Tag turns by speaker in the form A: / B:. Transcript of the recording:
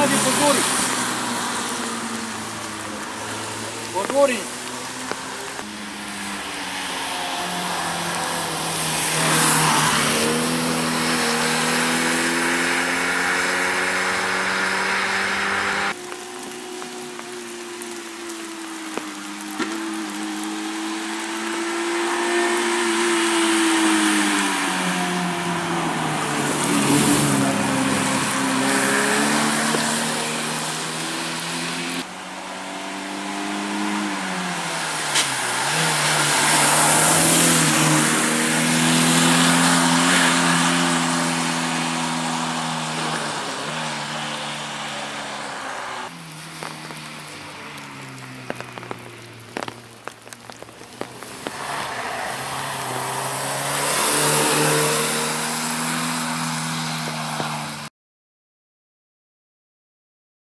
A: Надо позорить. Позорить.